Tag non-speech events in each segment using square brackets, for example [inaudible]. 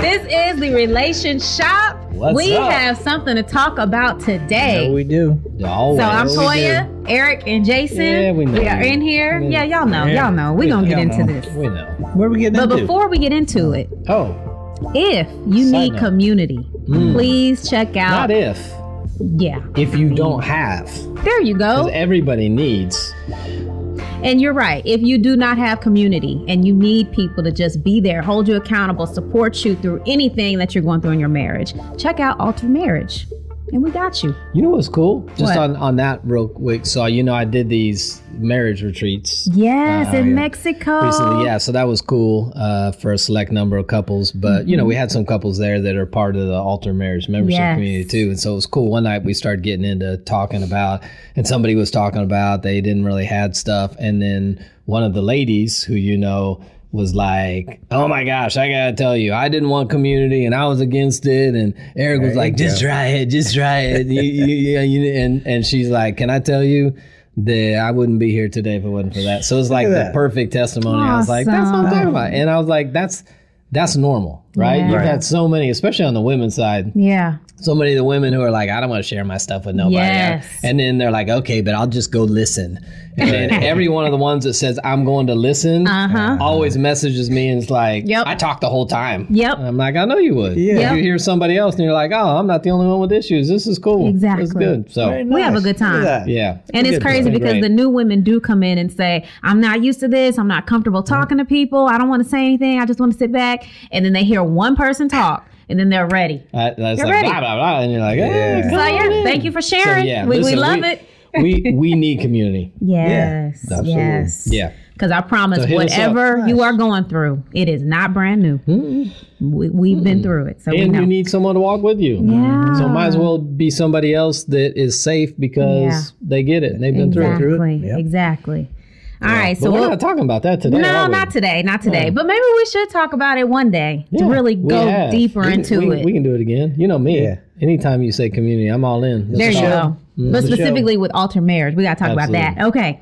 This is the RelationShots. What's we up? have something to talk about today. No, we do. Always. so I'm we Toya, Eric, and Jason. Yeah, we know. We are in here. We- Yeah, y'all know. Yeah. Y'all know. We're We going to get know. into this. We know. Where we getting But into? before we get into it, Oh, if you Side need note. community, Mm. please check out. not if. Yeah, If you don't have, there you go. everybody needs. And you're right. If you do not have community and you need people to just be there, hold you accountable, support you through anything that you're going through in your marriage, check out Altared Marriage. And we got you. You know what's cool? Just What? on on that real quick. So you know, I did these marriage retreats Yes, Oh, in. Mexico. recently. Yeah, so that was cool uh, for a select number of couples. But you know, we had some couples there that are part of the Altared Marriage membership Yes. community too, and so it was cool. One night we started getting into talking about, and somebody was talking about they didn't really had stuff, and then one of the ladies who you know was like, "Oh my gosh, I gotta tell you, I didn't want community, and I was against it." And Eric was There like, "Just go. try it, just try it." you, you, you, you- and and she's like, "Can I tell you?" That I wouldn't be here today if it wasn't for that. So it's like the perfect testimony. I was like, that's what I'm talking about. And I was like, that's that's normal, right? Yeah. You've Right. had so many, especially on the women's side, Yeah. so many of the women who are like, I don't want to share my stuff with nobody. Yes. And then they're like, okay, but I'll just go listen. [laughs] And then every one of the ones that says I'm going to listen Uh-huh. always messages me and it's like, Yep. I talk the whole time. Yep. And I'm like, I know you would. Yeah. If Yep. you hear somebody else and you're like, oh, I'm not the only one with issues. This is cool. Exactly. It's good. So Very We have a good time. yeah. And it's Good. crazy been because great. the new women do come in and say, I'm not used to this. I'm not comfortable talking to people. I don't want to say anything. I just want to sit back. And then they hear one person talk and then they're ready. I, that's You're like ready. blah blah blah, and you're like, Yeah. yeah. So, yeah, thank you for sharing. yeah, we, we love we- it. we we need community. [laughs] Yes. absolutely. yes. Yeah. Because I promise, So hit us up. whatever you are going through, it is not brand new. Mm-hmm. We, we've been mm-hmm. through it. So we and know. you need someone to walk with you. Yeah. So might as well be somebody else that is safe because Yeah. they get it and they've been through it. exactly. Yep. Exactly. All right. But So we're we'll, not talking about that today. no, are we? not today. Not today. But maybe we should talk about it one day to Yeah, really we go have. deeper We into we, it. We can do it again. You know me. Yeah. Anytime you say community, I'm all in. Let's There you talk. go. But The show. specifically with Altared Marriage, we got to talk about that. Okay.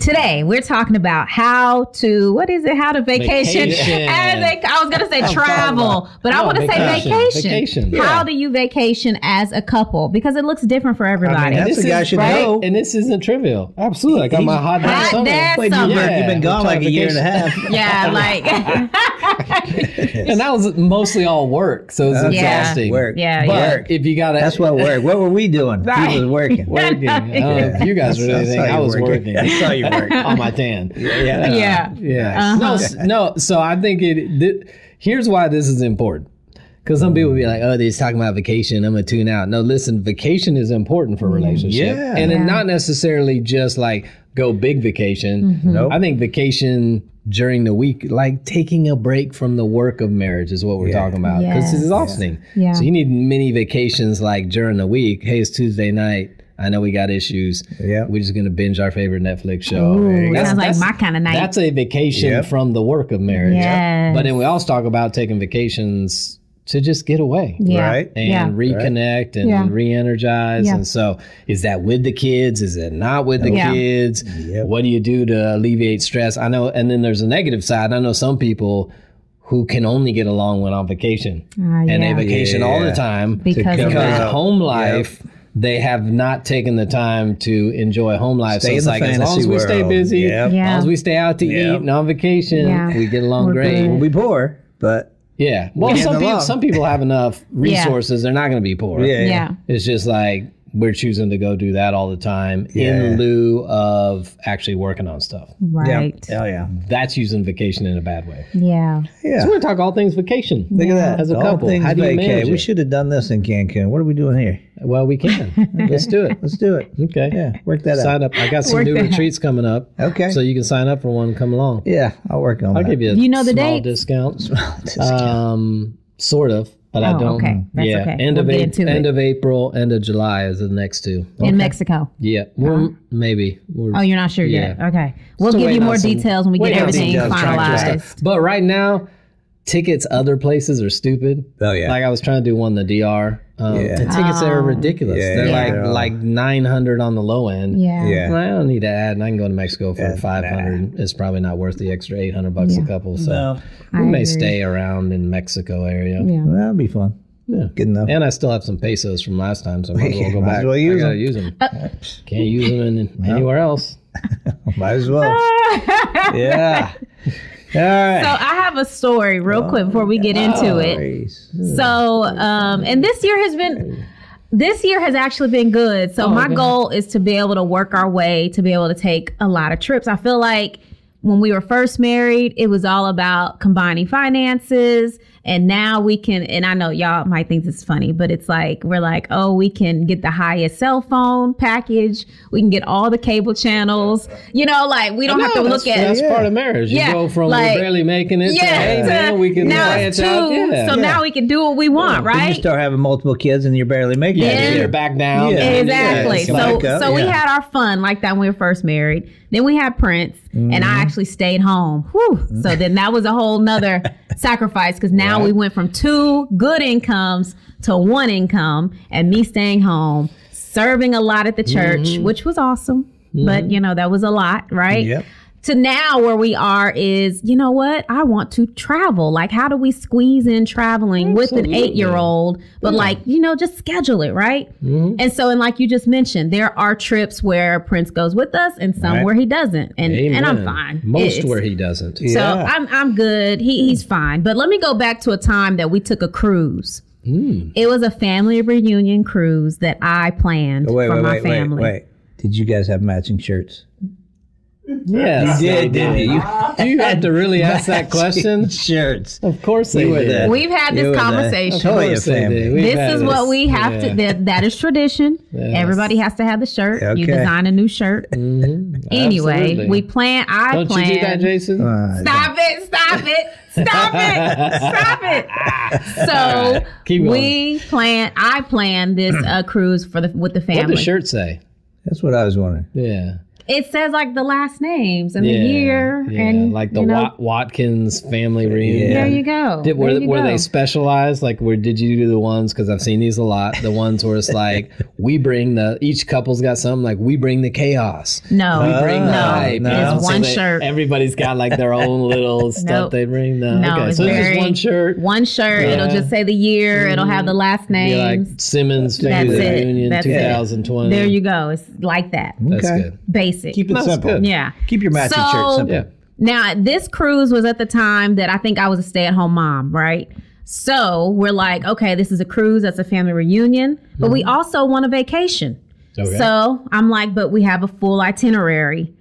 Today we're talking about how to what is it? How to vacation? Vacation. As a, I was gonna say travel, but I want to say vacation. vacation. Vacation. How do you vacation as a couple? Because it looks different for everybody. that's This a guy is- should right? know. And this isn't trivial. Absolutely. I got my hot dad Hot summer. dad Wait, summer. you've, been, Yeah, you've been gone like a year and a half. yeah, [laughs] like [laughs] And that was mostly all work. So it's Okay. Yeah. exhausting. Work. yeah, But. Work. if you got to. That's what work. What were we doing? [laughs] Right. He was working. working. I don't if you guys I really saw think you I was working. working. I saw you working. on my tan. Yeah. Yeah. Yeah. Uh-huh. No, no. So I think it. Th- here's why this is important. Because some people be like, "Oh, they're just talking about vacation. I'm gonna tune out." No, listen. Vacation is important for a relationship, Yeah. and it Yeah. not necessarily just like go big vacation. Mm-hmm. Nope. I think vacation during the week, like taking a break from the work of marriage, is what we're Yeah. talking about. Because Yes. it's exhausting. Yeah. So you need many vacations like during the week. Hey, it's Tuesday night. I know we got issues. Yeah. We're just gonna binge our favorite Netflix show. Ooh, That's- sounds like that's- my kind of night. that's a vacation Yep. from the work of marriage. Yes. But then we also talk about taking vacations to just get away yeah. Right. and Yeah. reconnect and Yeah. re-energize. Yeah. And so is that with the kids? Is it not with the Yeah. kids? Yep. What do you do to alleviate stress? I know and then there's a negative side. I know some people who can only get along when on vacation. Ah, And they yeah. vacation all the time Because because that. home life they have not taken the time to enjoy home life. Stay so it's like as long as we stay busy, Yep. as Yeah. long as we stay out to Yep. eat and on vacation, Yeah. we get along We're great. good. We'll be poor, but Yeah. Well, getting some people, some people have enough [laughs] resources. They're not going to be poor. yeah. Yeah. It's just like we're choosing to go do that all the time Yeah. in lieu of actually working on stuff. Right. Yeah. Oh yeah. That's using vacation in a bad way. Yeah. Yeah. So we're going to talk all things vacation. Look at that. As a All couple, things how do you vacay. manage We should have done this in Cancun. What are we doing here? Well, we can. [laughs] Let's do it. Let's do it. Okay. Yeah. Work that out. Sign up. I got some Work new that out. retreats coming up. Okay. So you can sign up for one and come along. yeah, I'll work on I'll that. give you a You know the small dates? discount. Discount. Um, sort of, but I Oh, don't. okay. That's yeah, okay. end We'll of get Ap- into end it. of April, end of July is the next two. In Mexico. Yeah, well, uh-huh. maybe. We're, Oh, you're not sure yet. Okay. We'll Still give you more some- details when we get everything details, trying to just finalized. But right now, tickets other places are stupid. Oh, yeah. Like I was trying to do one in the DR Um, Yeah. The tickets there are ridiculous. Yeah, They're yeah. like Yeah. like nine hundred on the low end. Yeah. Yeah. Well, I don't need to add, and I can go to Mexico for Yeah, five hundred. It's probably not worth the extra eight hundred bucks a couple. So No. I we may agree. stay around in Mexico area. Yeah. Well, that'll be fun. Yeah. Good enough. And I still have some pesos from last time, so I might as well [laughs] go Might as back. well use I gotta them. use them. Uh, Can't use them in, [laughs] anywhere else. [laughs] Might as well. yeah. All right. So I have a story real quick before we get into it. Stories. So, um, and this year has been, this year has actually been good. So my okay. goal is to be able to work our way to be able to take a lot of trips. I feel like when we were first married, it was all about combining finances. And now we can, and I know y'all might think this is funny, but it's like, we're like, oh, we can get the highest cell phone package. We can get all the cable channels. You know, like we don't have to No, look that's, at That's Yeah. part of marriage. You Yeah, go from like- we're barely making it to yeah, hey, to- man, we can now branch it's two, out. Yeah. so Yeah. now we can do what we want, Then you right? start having multiple kids and you're barely making yeah, it. Yeah. you're back down. Yeah. and- Exactly. Yeah, so back up, so we yeah. had our fun like that when we were first married. Then we had Prince, and Mm-hmm. I actually stayed home. Whew. So then that was a whole nother [laughs] sacrifice because now Right. we went from two good incomes to one income, and me staying home, serving a lot at the church, Mm-hmm. which was awesome. But you know that was a lot, right? Yep. To now where we are is, you know what? I want to travel. Like, how do we squeeze in traveling with an eight year old? But, like, you know, just schedule it, right? Mm-hmm. And so, and like you just mentioned, there are trips where Prince goes with us and some Right. where he doesn't. And, and I'm fine. Most It's- where he doesn't. So Yeah. I'm, I'm good. He, he's fine. But let me go back to a time that we took a cruise. Hmm. It was a family reunion cruise that I planned Oh, wait, for wait, my wait, family. wait, wait. Did you guys have matching shirts? Yes, You did, didn't you? Do you have to really [laughs] ask that question? [laughs] Shirts. Of course they You were did. the- We've had this conversation. Toya course family. this is this. what we have Yeah. to that, that is tradition Yes. everybody has to have the shirt you design a new shirt Mhm. anyway Absolutely. we plan i Don't plan you do that, Jason? Uh, stop it stop it stop it stop it [laughs] so Keep we plan i planned this uh, cruise for the with the what family does the shirt say? that's what I was wondering. Yeah. It says like the last names and yeah. the year yeah. and like the you know, Wat- Watkins family reunion. there you go Did, were you were go. they specialized? Like, where did you do the ones? Because I've seen these a lot. The ones where it's like [laughs] we bring the each couple's got something. Like we bring the chaos. no We bring the no hype. no. you know, it's so one they- shirt Everybody's got like their own little [laughs] stuff Nope. they bring. No, No, okay. it's so it's very- just one shirt. one shirt it'll just say the year it'll have the last Be names like Simmons family reunion That's it. 2020. There you go. It's like that. That's Okay. good. Basic. Keep it That's simple. good. yeah. Keep your matching So- shirt simple. Yeah. Now, this cruise was at the time that I think I was a stay at home mom, right? So we're like, okay, this is a cruise, that's a family reunion, but we also want a vacation. Mm-hmm. Okay. So I'm like, but we have a full itinerary.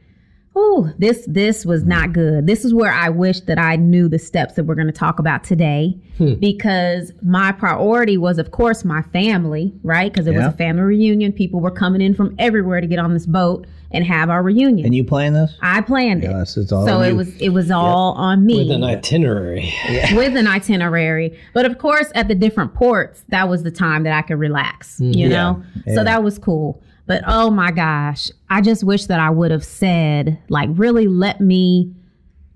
Ooh, this this was not good. This is where I wish that I knew the steps that we're going to talk about today, Hmm. because my priority was, of course, my family, right? Because it was a family reunion. People were coming in from everywhere to get on this boat and have our reunion. And you playing this? I planned it, Yes, it's all so on it you. was it was all on me With an itinerary. with an itinerary. But of course, at the different ports, that was the time that I could relax, you Yeah. know? Yeah. So that was cool. But oh my gosh, I just wish that I would have said, like, really let me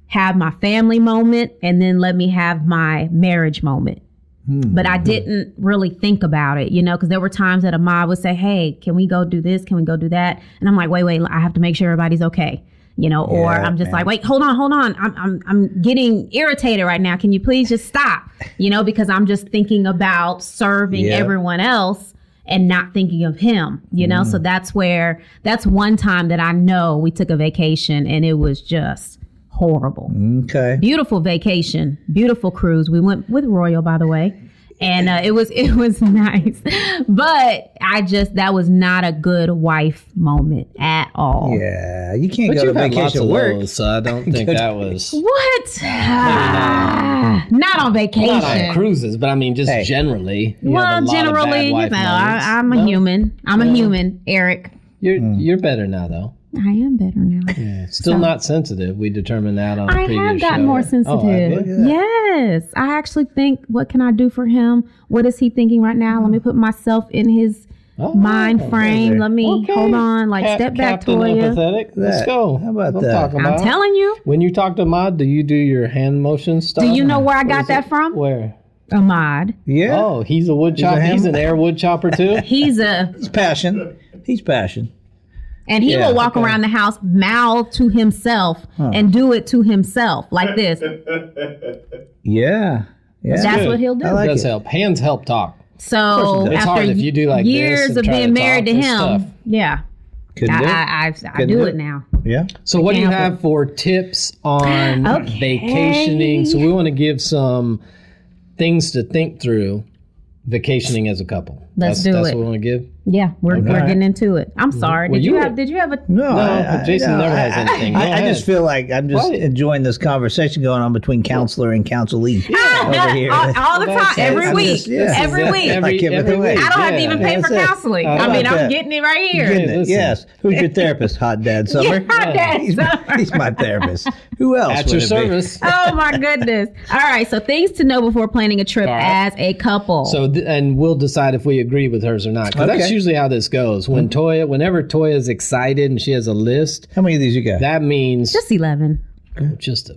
have my family moment and then let me have my marriage moment. Hmm. But I didn't really think about it, you know, because there were times that Ahmad would say, Hey, can we go do this? Can we go do that? And I'm like, Wait, wait, I have to make sure everybody's okay. You know, or I'm just man. like, wait, hold on, hold on. I'm, I'm, I'm getting irritated right now. Can you please just stop? You know, because I'm just thinking about serving Yep. everyone else and not thinking of him, you know? So mm. that's where, that's one time that I know we took a vacation and it was just horrible Okay. beautiful vacation, beautiful cruise. We went with Royal, by the way, and uh, it was [laughs] it was nice. But I just that was not a good wife moment at all. Yeah, you can't But go to you've had lots vacation of work. those, so I don't [laughs] think that was What? Ah, [sighs] not on vacation. not on cruises, but I mean just Hey. generally. you well, lot of bad generally, you know. I, I'm a No? human. I'm a human, Eric. You're you're better now though. I am better now. Yeah. Still So- not sensitive. We determined that on. a I previous have gotten show. more Oh, sensitive. have you? that. yes. I actually think, what can I do for him? What is he thinking right now? Let me put myself in his Oh, mind frame. there. Let me okay. hold on. Like, Cap- step back, Captain Toya. Empathetic. Let's go. how about What that? talking I'm telling you. When you talk to Mod, do you do your hand motion stuff? Do you know where I got is that it? from? Where? Ahmad. Yeah. Oh, he's a wood chopper. a He's, an air wood chopper too. [laughs] He's a He's passion. He's passion. And he Yeah, will walk okay. around the house mouth to himself and do it to himself like this. [laughs] Yeah. Yeah. That's good. what he'll do. I like does it. help. Hands help talk. so it. It's after hard if you do like years and of being married to talk him, stuff. yeah, Couldn't I, do it. I, I, I do do it it. now. yeah. So, what do you can't have for tips on [gasps] Okay. vacationing? So, we want to give some things to think through vacationing as a couple. Let's that's, do that's it. what we want to give. Yeah, we're, we're getting into it. I'm mm-hmm. sorry. Well, Did you you were- have? Did you have a? No, No, Jason never has anything. I, I just feel like I'm just What? enjoying this conversation going on between counselor and counselee [laughs] ah, over here. all, all the time, that's- every I'm week, just- yeah. every This week. every- Like every every week. week. I don't have to even pay for it. counseling. I mean, about I'm getting it right here. Getting Yes. Who's your [laughs] therapist? Hot Dad Summer. Yeah, oh. Dad he's, Summer. he's my therapist. Who else? At your service. [laughs] oh my goodness! All right, so things to know before planning a trip as a couple. So, and we'll decide if we agree with hers or not. Because that's usually how this goes. When Toya, whenever Toya is excited and she has a list, How many of these you got? that means just eleven. just a,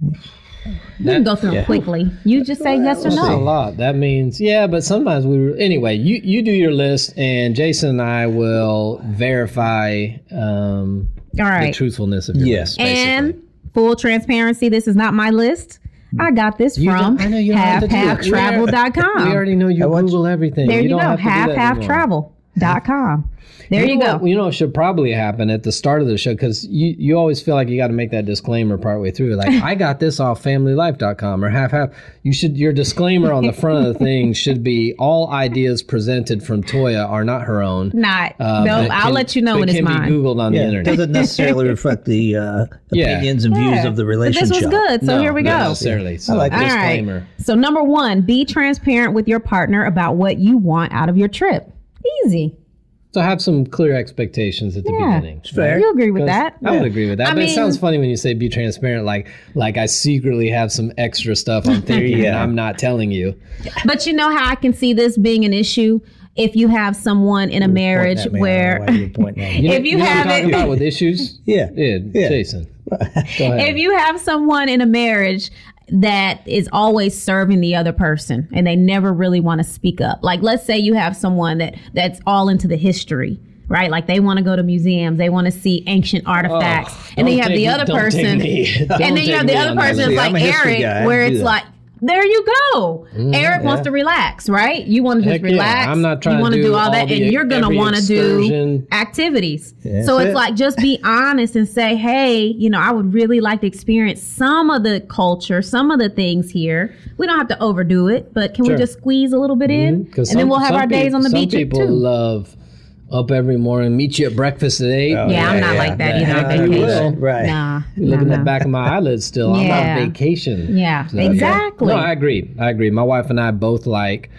You can go through them quickly. You just say yes or no. a lot. That means, yeah, but sometimes we, anyway, you, you do your list and Jason and I will verify um, All the truthfulness of your Yes. list. basically. And full transparency, this is not my list. I got this You from don't- I know you have to do it. We already know you I want you- Google everything. There you, don't go. have to do Half that half anymore. travel.com. There you, know go. What, you know what should probably happen at the start of the show because you, you always feel like you got to make that disclaimer partway through. Like I got this off FamilyLife.com or half half. You should your disclaimer on the front of the thing [laughs] should be all ideas presented from Toya are not her own. Not. Uh, no, but I'll can- let you know when it's can be mine. Googled on the yeah, internet. doesn't necessarily reflect the uh, [laughs] Yeah. opinions and views Yeah. of the relationship. But relationship. this was good, so No, here we not go. necessarily. So like it. All right. disclaimer. So number one, be transparent with your partner about what you want out of your trip. Easy. So have some clear expectations at the Yeah. beginning. fair. You agree with that? I would agree with that. I but mean- it sounds funny when you say be transparent, like like I secretly have some extra stuff I'm [laughs] thinking and Yeah. I'm not telling you. But you know how I can see this being an issue if you have someone in a marriage Point at me. I where don't know why you're pointing at me. You know, If you know what I'm have it- about with issues, [laughs] Yeah. yeah, Yeah. Jason, [laughs] go ahead. if you have someone in a marriage that is always serving the other person and they never really want to speak up. Like let's say you have someone that that's all into the history right? Like they want to go to museums they want to see ancient artifacts and then you Oh, [laughs] have the other person and then you have the other person is like eric guy. Where it's like there you go eric wants to relax right you want to just Mm-hmm. Heck yeah. relax I'm not trying you to want to do do all that and you're gonna want to do activities Yeah, so it's it. like just be honest and say, hey, you know, I would really like to experience some of the culture, some of the things here. We don't have to overdo it, but can Sure. we just squeeze a little bit in? And 'Cause then some- we'll have our days on the some beach people too. love up every morning, meet you at breakfast at eight. Oh, yeah, I'm not yeah. like that The either on you vacation. will. Right. Nah, Look nah, in the back of my eyelids still. I'm Yeah. on vacation. Yeah, So, exactly. No, I agree. I agree. My wife and I both like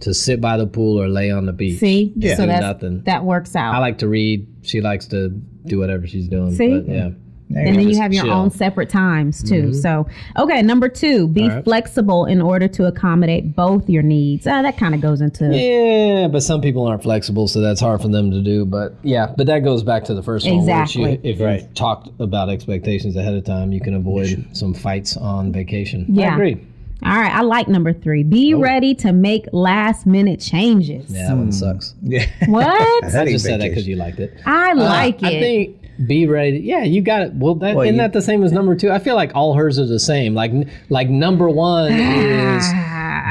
to sit by the pool or lay on the beach. See, Yeah. so Do that's, nothing. that works out. I like to read. She likes to do whatever she's doing. See? But, yeah. There and then you have your chill. own separate times too. So, okay, number two, be All right. flexible in order to accommodate both your needs. Uh, that kind of goes into Yeah, but some people aren't flexible, so that's hard for them to do. But yeah, but that goes back to the first one. Exactly. Which you, if Right. you've talked about expectations ahead of time, you can avoid some fights on vacation. Yeah. I agree. All right, I like number three. Be ready to make last minute changes. Yeah, that one sucks. Yeah. [laughs] What? I That ain't just said that because you liked it. I like Uh, it. I think be ready. Yeah, you got it. Well, that, Well, isn't you- that the same as number two? I feel like all hers are the same. Like like number one is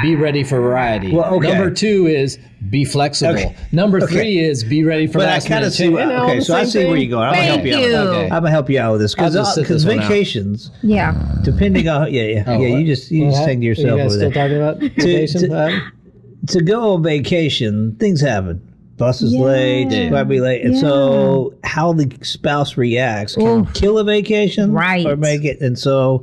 be ready for variety. Well, okay. Number two is be flexible. Okay. Number Okay. three is be ready for But I last kind minute of see. change. What, Isn't okay, so I same see where you're going. I'm gonna help you. you. out. Okay. I'm gonna help you out with this I'll because just sit this one out. vacations, yeah. depending on yeah yeah Oh, yeah, what? you just you What just happened? think to Are yourself you guys still there. talking about [laughs] vacation? to- Uh, to go on vacation, things happen. Bus is Yeah. late, Yeah. might be late, and Yeah. so how the spouse reacts can Oof. kill a vacation, Right. Or make it, and so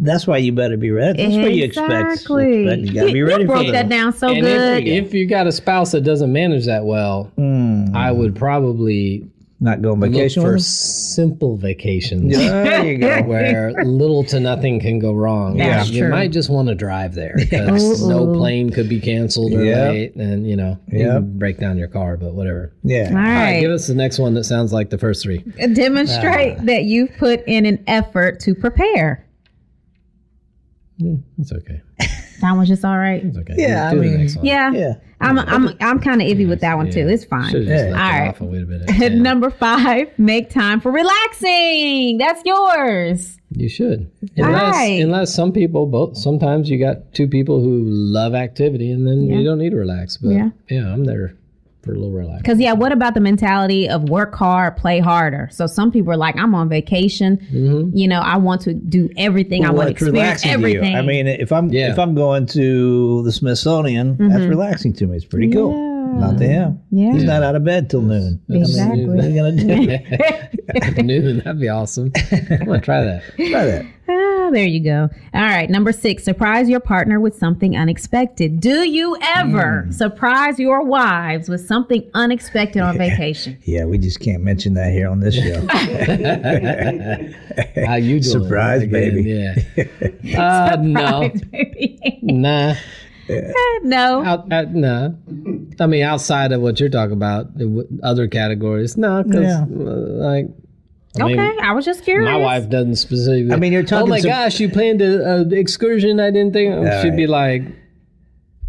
that's why you better be ready. That's what you expect. Exactly. expect. You gotta be ready you for broke that down so and good. if, if you got a spouse that doesn't manage that well, Mm, I would probably not go on look vacation for with simple vacations. them? There you go. [laughs] where little to nothing can go wrong. Yeah, you true. might just want to drive there because [laughs] no plane could be canceled or Yep. late, and you know, you Yep. can break down your car, but whatever. Yeah. All All right, right. give us the next one that sounds like the first three. Demonstrate that you've put in an effort to prepare. Hmm, That's okay. [laughs] That one's just all right. It's okay. Yeah, do I the mean- next one. Yeah. Yeah. I'm I'm I'm kind of iffy with that one too. It's fine. Should have just Yeah. left All it right. off and we'd have been at 10. Number five, make time for relaxing. That's yours. You should. Unless, Right. unless some people, both sometimes you got two people who love activity, and then Yeah. you don't need to relax. But Yeah. yeah, I'm there for a little relax. Because yeah, what about the mentality of work hard, play harder? So some people are like, I'm on vacation. Mm-hmm. You know, I want to do everything. I want to What's experience relaxing to everything. you? I mean, if I'm Yeah. if I'm going to the Smithsonian, that's relaxing to me. It's pretty cool. Mm-hmm. Not to him. Yeah. He's not out of bed till noon. Exactly. What are you gonna do? [laughs] [laughs] [laughs] Noon, that'd be awesome. I'm gonna try that. Try that. Ah, there you go. All right, number six, surprise your partner with something unexpected. Do you ever Hmm. surprise your wives with something unexpected on [laughs] vacation? Yeah, we just can't mention that here on this show. [laughs] How you doing? Surprise, Again, baby. Yeah. [laughs] Uh, no, nah. no. Out, uh, nah. I mean, outside of what you're talking about, the w- other categories, no, because Yeah. like. I mean, Okay, I was just curious. My wife doesn't specifically. I mean, you're talking. Oh my some- gosh, you planned a, a excursion? I didn't think she'd be like,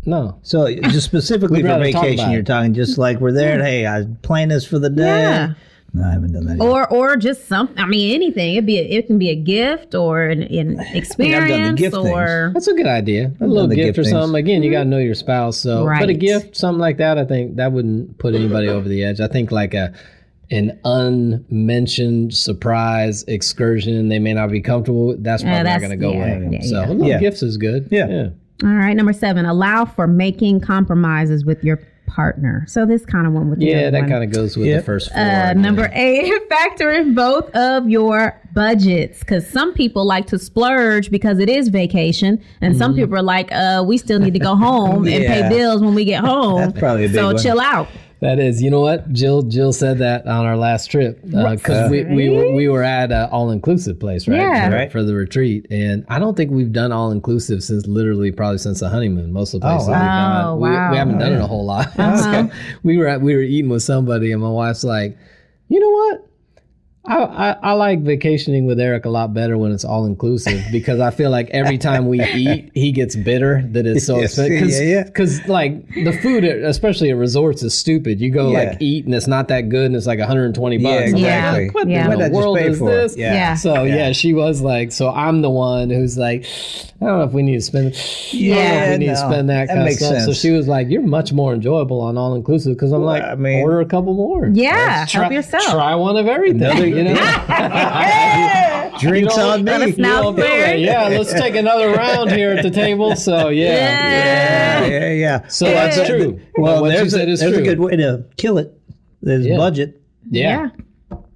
no. So just specifically for rather talk vacation, you're it. talking just like we're there. And, hey, I planned this for the day. Yeah. No, I haven't done that. Yet. or or just something. I mean, anything. It'd be a, it can be a gift or an, an experience gift or That's a good idea. A little gift, gift or something. Again, you got to know your spouse. So, right. but a gift, something like that, I think that wouldn't put anybody over the edge. I think like a an unmentioned surprise excursion they may not be comfortable with. That's probably not that's- going to go yeah, well. yeah, so, yeah. little Yeah. gifts is good. Yeah. All right, number seven, allow for making compromises with your partner. So this kind of one with the Yeah, other that kind of goes with Yep. the first four. Uh, number eight, [laughs] factor in both of your budgets because some people like to splurge because it is vacation, and some Mm-hmm. people are like, "Uh, we still need to go home and pay bills when we get [laughs] home." That's probably a big so one. chill out. That is, you know what? Jill Jill said that on our last trip because we, we were we were at an all inclusive place, right? Yeah. For, Right. for the retreat, and I don't think we've done all inclusive since literally probably since the honeymoon. Most of the Oh, places wow. we've done, Oh, we, wow. we haven't done it a whole lot. [laughs] Uh-huh. So we were at, we were eating with somebody, and my wife's like, you know what? I, I, I like vacationing with Eric a lot better when it's all inclusive [laughs] because I feel like every time we eat, he gets bitter that it's so Yes, expensive. yeah, yeah. Because like the food, at, especially at resorts, is stupid. You go Yeah. like eat and it's not that good, and it's like 120 bucks. Yeah, I'm like, what Yeah. the What'd world is for? this? Yeah. Yeah. So yeah. she was like, so I'm the one who's like, I don't know if we need to spend. Yeah, we need no, to spend that that kind of makes stuff. So she was like, you're much more enjoyable on all inclusive because I'm like, I mean- order a couple more. Yeah, Try, help yourself. Try one of everything. Another- you know. [laughs] Drinks You know, on me. Let us know. You know, fair. yeah, let's take another round here at the table. So yeah. Yeah. Yeah, yeah. So that's true. Well, what you there's, said a, is there's true. a good way to kill it. There's Yeah. budget. Yeah.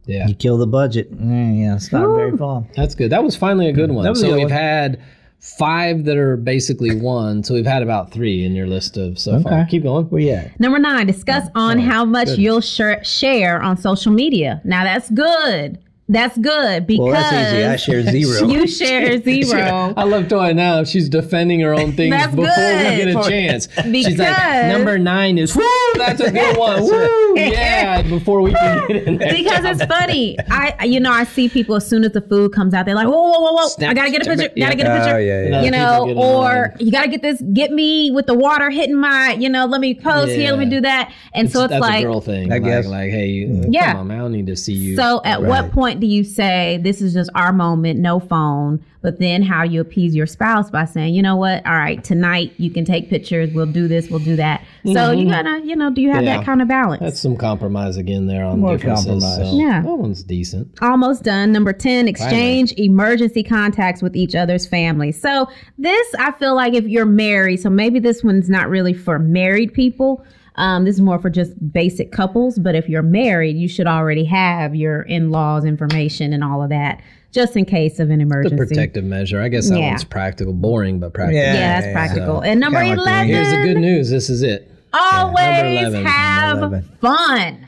Yeah. You kill the budget. Mm, yeah, it's not very fun. That's good. That was finally a good one. That was so good we've one. had five that are basically one. So we've had about three in your list of so far. Keep going. Where you at? Number nine, discuss on how much goodness. you'll share, share on social media. Now that's good. That's good because Well, that's easy. I share zero. [laughs] you share [laughs] zero. I love Toy now. She's defending her own [laughs] things That's before good. we get a chance. She's like, Because- number nine is woo. That's a good one. Woo. Yeah. Before we can get in there. because it's funny. I, you know, I see people as soon as the food comes out, they're like, whoa, whoa, whoa, whoa! Snap, I gotta get a picture. it. Gotta get a picture. Oh, yeah, yeah. You know, or you gotta get this. Get me with the water hitting my. You know, let me post here. Let me do that. And so it's that's like, a girl thing. I like, guess. like, hey, you, Yeah. come on, man, I don't need to see you. So at what point do you say this is just our moment, no phone? But then how you appease your spouse by saying, you know what? All right, tonight you can take pictures. We'll do this. We'll do that. So you gotta, you know, do you have Mm-hmm. Yeah. that kind of balance? That's some compromise again there on More differences. compromise. So Yeah. that one's decent. Almost done. Number 10, exchange emergency contacts with each other's families. So, this, I feel like if you're married, so maybe this one's not really for married people. Um, this is more for just basic couples. But if you're married, you should already have your in laws' information and all of that just in case of an The emergency. protective measure. I guess that Yeah. one's practical, boring, but practical. Yeah. Yeah, that's practical. so and number kinda like 11. Here's the good news. This is it. always Number 11. have fun.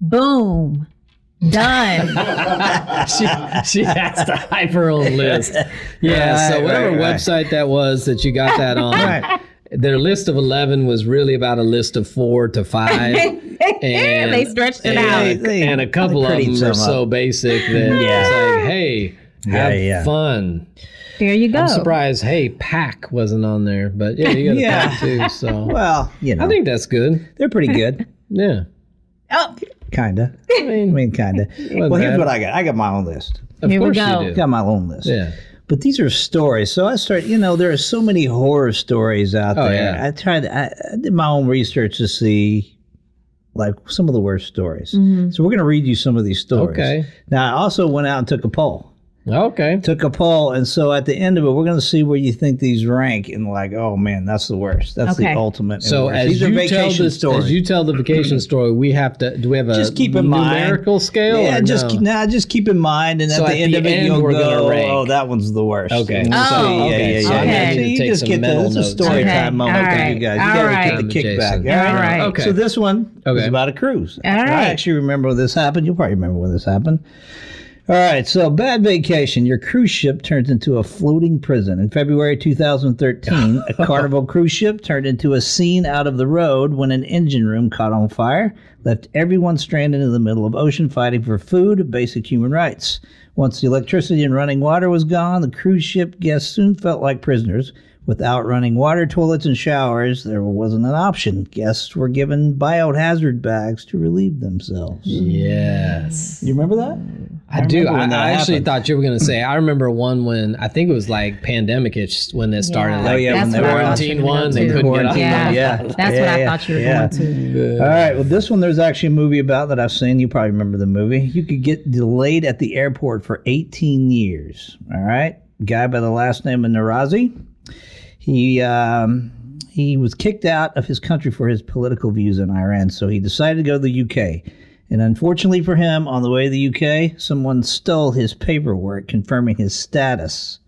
Boom. Done. [laughs] she she has to hype her own list. [laughs] Yeah. so whatever right, right. website that was that you got that on. [laughs] Right. Their list of eleven was really about a list of four to five, [laughs] and they stretched it and, out. They- and a couple of them are some so basic that Yeah. [laughs] it's like, hey, have yeah. fun. There you go. I'm surprised. Hey, Pack wasn't on there, but yeah, you got a Yeah. Pack too. So [laughs] Well, you know, I think that's good. they're pretty good. Yeah, Oh, Kinda. I mean, I mean, kinda. wasn't Well, here's what I got. I got my own list. of Here we course go. you do. Got my own list. Yeah. But these are stories. So I start, you know, there are so many horror stories out Oh, there. yeah. I tried, I, I did my own research to see like some of the worst stories. Mm-hmm. So we're going to read you some of these stories. Okay. Now, I also went out and took a poll. Okay. Took a poll. And so at the end of it, we're going to see where you think these rank and like, oh man, that's the worst. That's Okay. the ultimate. and So worst. as these are you tell vacation this, stories. as you tell the vacation [clears throat] story, we have to. Do we have a just keep in mind numerical scale? Yeah, or just no? keep, nah, just keep in mind, and So at the at end of it, end, you'll we're go, rank. "Oh, that one's the worst." Okay. And we'll Oh, see. okay. yeah, So yeah. I yeah. need So to you take just get the it's a story here. time moment All for you guys. You gotta right. get the kickback. All right. All right. Okay. So this one is about a cruise. All I actually remember when this happened. You'll probably remember when this happened. All right, so bad vacation. Your cruise ship turns into a floating prison. In February 2013, a [laughs] Carnival cruise ship turned into a scene out of the road when an engine room caught on fire, left everyone stranded in the middle of ocean fighting for food, basic human rights. Once the electricity and running water was gone, the cruise ship guests soon felt like prisoners. Without running water, toilets, and showers, there wasn't an option. Guests were given biohazard bags to relieve themselves. Yes. You remember that? I, do. I, I actually happened. thought you were going to say. I remember one when I think it was like pandemic ish when it started. Yeah. Like Oh, yeah, when That's they what were thought you quarantine one, they couldn't get off. Yeah. Yeah. That's Yeah, what I yeah, thought you were yeah. going to. All right. Well, this one, there's actually a movie about that I've seen. You probably remember the movie. You could get delayed at the airport for 18 years. All right. Guy by the last name of Nasseri. He um, he was kicked out of his country for his political views in Iran, so he decided to go to the UK. And unfortunately for him, on the way to the UK, someone stole his paperwork confirming his status.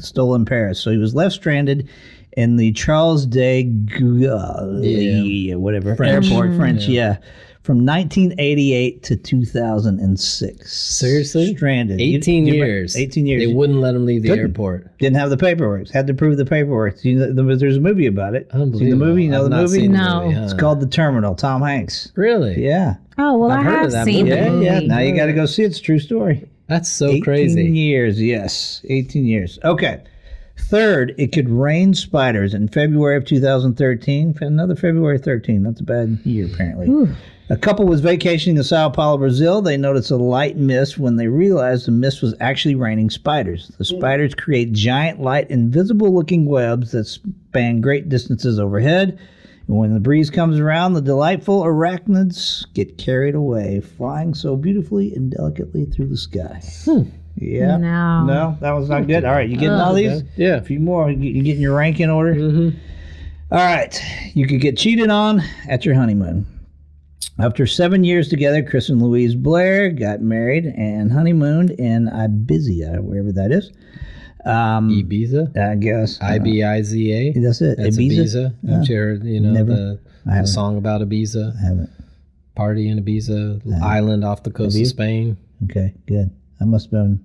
Stole in Paris, so he was left stranded in the Charles de Gaulle, whatever French. airport, French, yeah. From 1988 to 2006. Seriously? Stranded. 18 you remember- years. 18 years. They wouldn't let him leave the Couldn't. airport. Didn't have the paperwork. Had to prove the paperwork. You know, there was- there's a movie about it. Seen the movie? You know I've the movie? seen the No. movie, huh? It's called The Terminal. Tom Hanks. Really? Yeah. Oh well, I've I heard have of that seen movie. the Yeah, movie. yeah. Now you got to go see it. It's a true story. That's so 18 crazy. years, yes. 18 years. Okay. Third, it could rain spiders in February of 2013. Another February 13. That's a bad year, apparently. A couple was vacationing in Sao Paulo, Brazil. They noticed a light mist when they realized the mist was actually raining spiders. The spiders create giant, light, invisible looking webs that span great distances overhead. And when the breeze comes around, the delightful arachnids get carried away, flying so beautifully and delicately through the sky. Yeah. No. No, that was not good. All right, you getting all these? Yeah. A few more. You you getting your rank in order? Mm-hmm. All right. You could get cheated on at your honeymoon. After seven years together, Chris and Louise Blair got married and honeymooned in Ibiza, wherever that is. Um, Ibiza. I guess. I B I Z A. That's it. That's Ibiza? Ibiza. You heard, you know, Never. the, the song about Ibiza? I haven't. Party in Ibiza, island off the coast you? of Spain. Okay, good. I must have been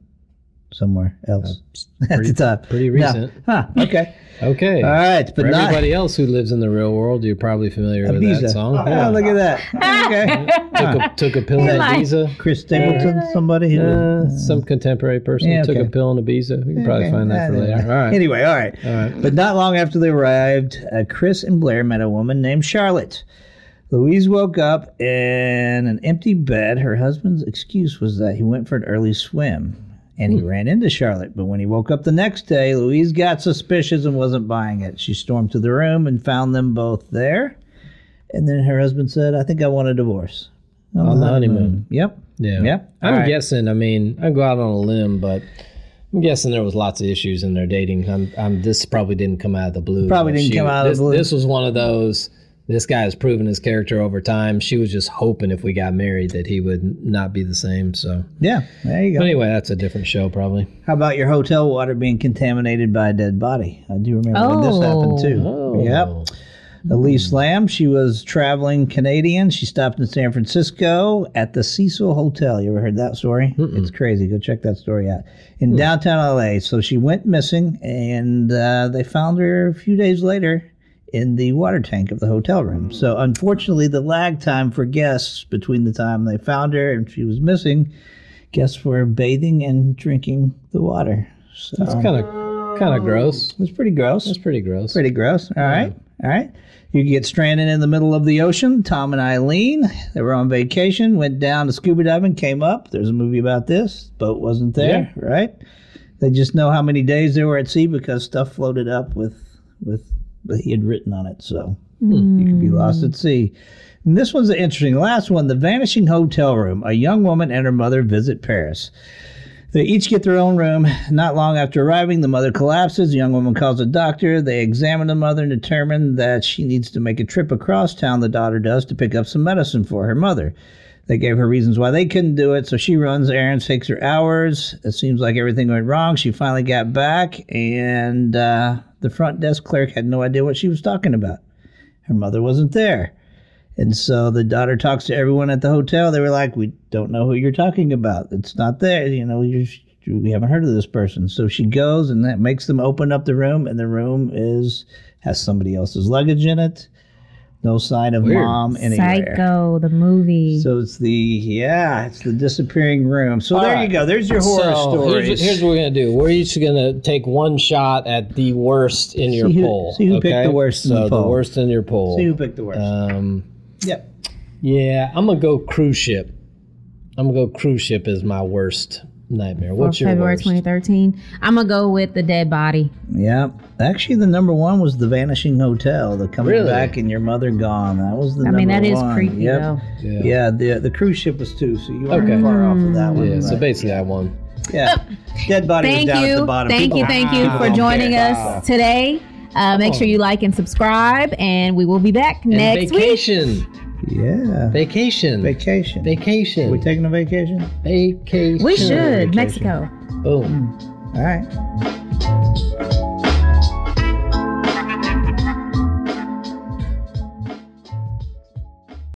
somewhere else [laughs] at pretty- the time. pretty No. recent. Huh. Okay. Okay. All right, but For not everybody else who lives in the real world, you're probably familiar with that song. Oh, look at that. Okay. Took a, took a pill in Ibiza. Chris Stapleton, somebody. who- Uh, some contemporary person Yeah, took a pill in Ibiza. We can probably Okay. find that for Anyway. later. All right. Anyway, all right. All right. But not long after they arrived, uh, Chris and Blair met a woman named Charlotte. Louise woke up in an empty bed. Her husband's excuse was that he went for an early swim. And he hmm. ran into Charlotte. But when he woke up the next day, Louise got suspicious and wasn't buying it. She stormed to the room and found them both there. And then her husband said, I think I want a divorce. On the honeymoon. Yep. Yeah. Yep. I'm right. guessing. I mean, I go out on a limb, but I'm guessing there was lots of issues in their dating. I'm, I'm this probably didn't come out of the blue. Probably didn't She- come out of the blue. This was one of those. This guy has proven his character over time. She was just hoping if we got married that he would not be the same. So, Yeah. There you go. but anyway, that's a different show, probably. How about your hotel water being contaminated by a dead body? I do remember when this happened too. Oh. Yep. Elise Lam, she was traveling Canadian. She stopped in San Francisco at the Cecil Hotel. You ever heard that story? It's crazy. Go check that story out. In downtown LA. So she went missing and uh, they found her a few days later in the water tank of the hotel room. So unfortunately, the lag time for guests between the time they found her and she was missing, guests were bathing and drinking the water. So It's kind of kind of gross. It was pretty gross. That's pretty gross. Pretty gross. All right. All right. You get stranded in the middle of the ocean. Tom and Eileen, they were on vacation, went down to scuba diving, came up. There's a movie about this. Boat wasn't there, right? They just know how many days they were at sea because stuff floated up with with that he had written on it. So you could be lost at sea. And this one's interesting. The last one, the vanishing hotel room. A young woman and her mother visit Paris. They each get their own room. Not long after arriving, the mother collapses. The young woman calls a doctor. They examine the mother and determine that she needs to make a trip across town, the daughter does, to pick up some medicine for her mother. They gave her reasons why they couldn't do it, so she runs errands, takes her hours. It seems like everything went wrong. She finally got back, and uh, the front desk clerk had no idea what she was talking about. Her mother wasn't there. And so the daughter talks to everyone at the hotel. They were like, "We don't know who you're talking about. It's not there. You know, we haven't heard of this person." So she goes, and that makes them open up the room, and the room is has somebody else's luggage in it. No sign of Weird. mom anywhere. Psycho, the movie. So it's the yeah, it's the disappearing room. So there right. you go. There's your horror so stories. Here's, here's what we're gonna do. We're each gonna take one shot at the worst in your who- poll. see who picked the worst in So the poll. worst in your poll. See who picked the worst. Um, yep. yeah, I'm gonna go cruise ship. I'm gonna go cruise ship as my worst nightmare. What's your February worst? 2013. I'm gonna go with the dead body. Yep. Actually, the number one was the Vanishing Hotel. The coming Really? back and your mother gone. That was the I number mean, that is one. creepy Yep. though. Yeah. Yeah, the the cruise ship was two, so you weren't Okay. far off of that one. Yeah, so but- basically I won. yeah, dead body Thank was down at the you, bottom. thank People- you, thank you people for don't joining care. us today. Uh, make sure you like and subscribe, and we will be back And next week. vacation. Yeah. Vacation. Vacation. Vacation. We taking a vacation? Vacation. We should. Vacation. Mexico. Boom. Mm. All right.